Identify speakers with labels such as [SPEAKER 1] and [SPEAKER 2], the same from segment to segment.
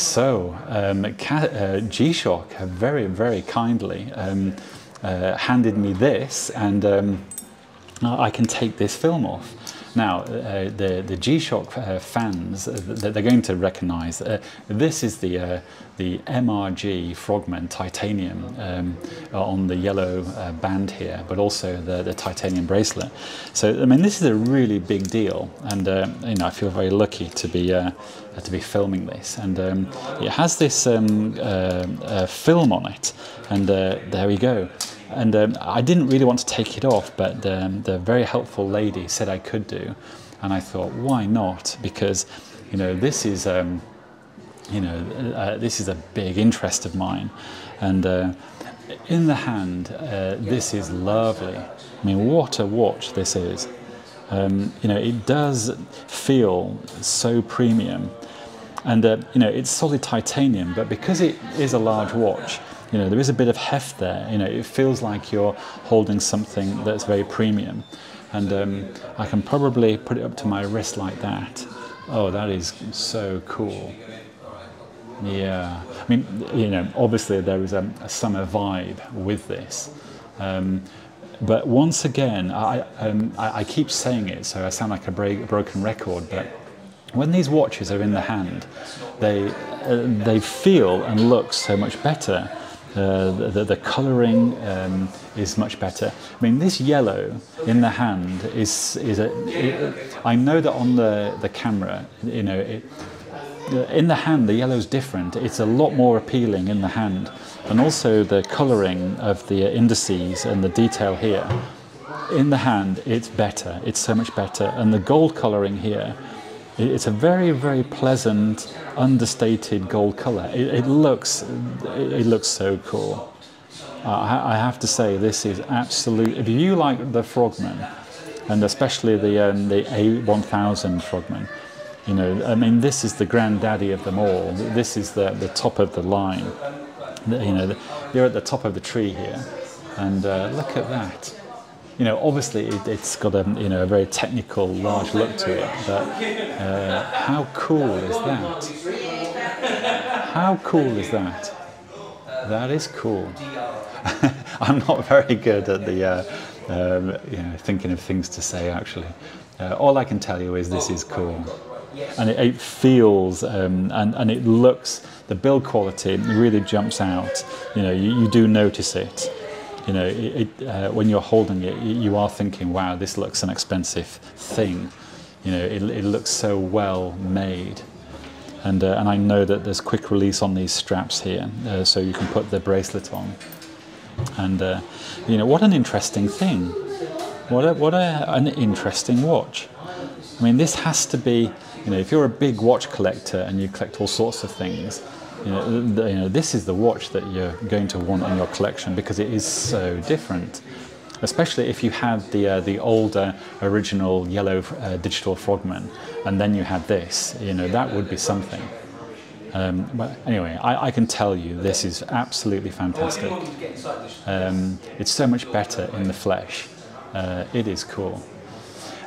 [SPEAKER 1] So, um, uh, G-Shock have very, very kindly um, uh, handed me this and um, I can take this film off. Now, uh, the, the G-Shock uh, fans, uh, they're going to recognize uh, this is the, uh, the MRG Frogman titanium um, on the yellow uh, band here, but also the, the titanium bracelet. So, I mean, this is a really big deal, and you know, I feel very lucky to be to be filming this. And um, it has this um, film on it, and there we go. And um, I didn't really want to take it off, but the very helpful lady said I could do. And I thought, why not? Because, you know, this is, um, you know, uh, this is a big interest of mine. And uh, in the hand, uh, this is lovely. I mean, what a watch this is. Um, you know, it does feel so premium. And, uh, you know, it's solid titanium, but because it is a large watch, you know, there is a bit of heft there. You know, it feels like you're holding something that's very premium. And um, I can probably put it up to my wrist like that. Oh, that is so cool. Yeah, I mean, you know, obviously there is a, a summer vibe with this. Um, but once again, I, um, I, I, keep saying it, so I sound like a break, broken record, but when these watches are in the hand, they, uh, they feel and look so much better. Uh, the, the colouring um, is much better. I mean, this yellow in the hand is is a. It, I know that on the the camera, you know, it, in the hand the yellow is different. It's a lot more appealing in the hand, and also the colouring of the indices and the detail here. In the hand, it's better. It's so much better, and the gold colouring here it's a very, very pleasant, understated gold color. It, it looks, it, looks so cool. Uh, I, have to say, this is absolute. If you like the Frogman, and especially the um, the A1000 Frogman, you know, I mean, this is the granddaddy of them all. This is the the top of the line. You know, you're at the top of the tree here, and uh, look at that you know, obviously it, has got a you know a very technical, large look to it. But uh, how cool is that? How cool is that? That is cool. I'm not very good at the uh, um, you know thinking of things to say. Actually, uh, all I can tell you is this is cool, and it, it feels um, and and it looks. The build quality really jumps out. You know, you, you do notice it you know, it, it, uh, when you're holding it, you are thinking, wow, this looks an expensive thing. You know, it, it looks so well made. And, uh, and I know that there's quick release on these straps here, uh, so you can put the bracelet on. And, uh, you know, what an interesting thing. What, a, what a, an interesting watch. I mean, this has to be, you know, if you're a big watch collector and you collect all sorts of things, you know, the, you know, this is the watch that you're going to want in your collection because it is so different. Especially if you had the uh, the older original yellow uh, digital Frogman, and then you had this, you know, that would be something. Um, but anyway, I, I, can tell you this is absolutely fantastic. Um, it's so much better in the flesh. Uh, it is cool.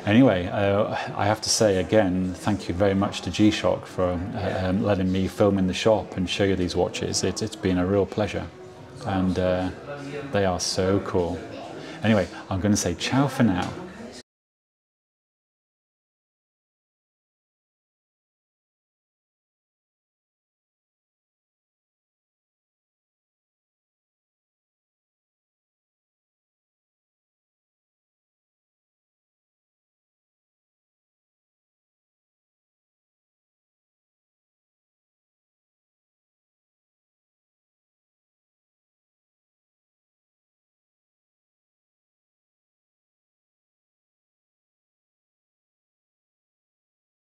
[SPEAKER 1] Anyway, uh, I have to say again, thank you very much to G-Shock for uh, um, letting me film in the shop and show you these watches. It, it's been a real pleasure. And uh, they are so cool. Anyway, I'm going to say ciao for now.